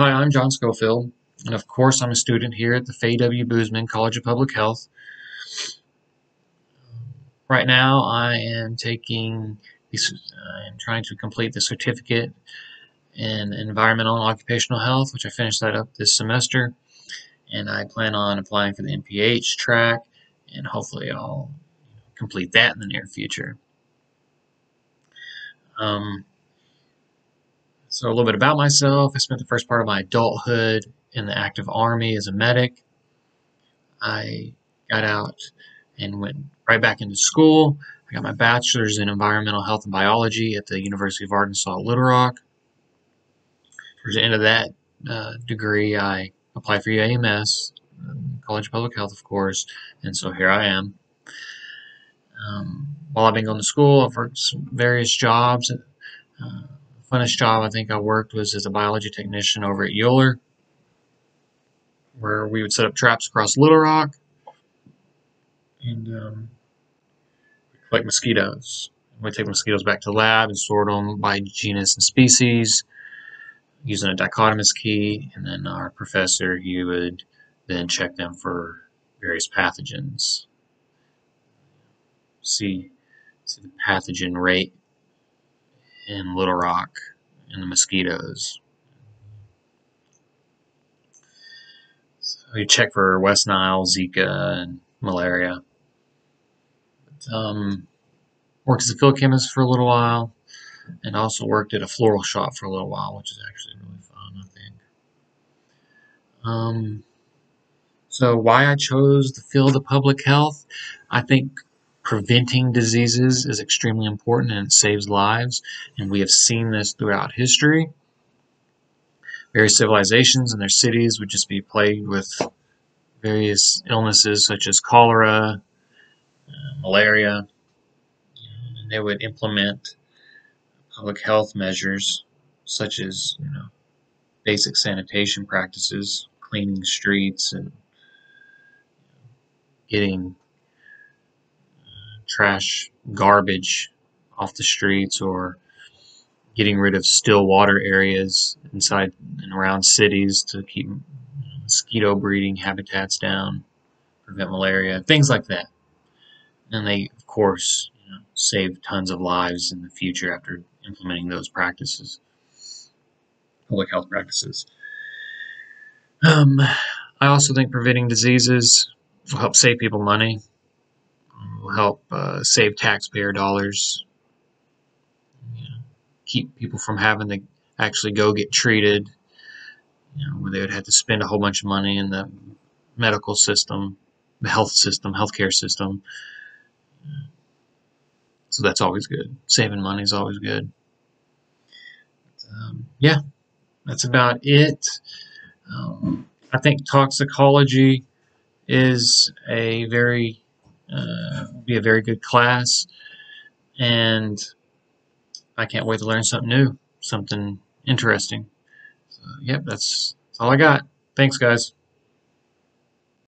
Hi, I'm John Schofield, and of course, I'm a student here at the Fay W. Boozman College of Public Health. Right now, I am taking, I'm trying to complete the certificate in environmental and occupational health, which I finished that up this semester, and I plan on applying for the MPH track, and hopefully, I'll complete that in the near future. Um, so a little bit about myself. I spent the first part of my adulthood in the active army as a medic. I got out and went right back into school. I got my bachelor's in environmental health and biology at the University of Arkansas Little Rock. Towards the end of that uh, degree, I applied for UAMS, College of Public Health, of course, and so here I am. Um, while I've been going to school, I've worked various jobs. Uh, funnest job I think I worked was as a biology technician over at Euler, where we would set up traps across Little Rock and um, collect mosquitoes. We take mosquitoes back to the lab and sort them by genus and species using a dichotomous key, and then our professor, he would then check them for various pathogens. See, see the pathogen rate in Little Rock and the mosquitoes. So you check for West Nile, Zika, and malaria. But, um, worked as a field chemist for a little while, and also worked at a floral shop for a little while, which is actually really fun, I think. Um, so why I chose the field of public health, I think preventing diseases is extremely important and it saves lives. And we have seen this throughout history. Various civilizations and their cities would just be plagued with various illnesses such as cholera, uh, malaria. And they would implement public health measures such as you know basic sanitation practices, cleaning streets and getting trash garbage off the streets or getting rid of still water areas inside and around cities to keep mosquito breeding habitats down, prevent malaria, things like that. And they, of course, you know, save tons of lives in the future after implementing those practices, public health practices. Um, I also think preventing diseases will help save people money will help uh, save taxpayer dollars, you know, keep people from having to actually go get treated, you know, where they would have to spend a whole bunch of money in the medical system, the health system, healthcare system. So that's always good. Saving money is always good. Um, yeah, that's about it. Um, I think toxicology is a very uh, be a very good class. And I can't wait to learn something new, something interesting. So, yep, that's, that's all I got. Thanks, guys.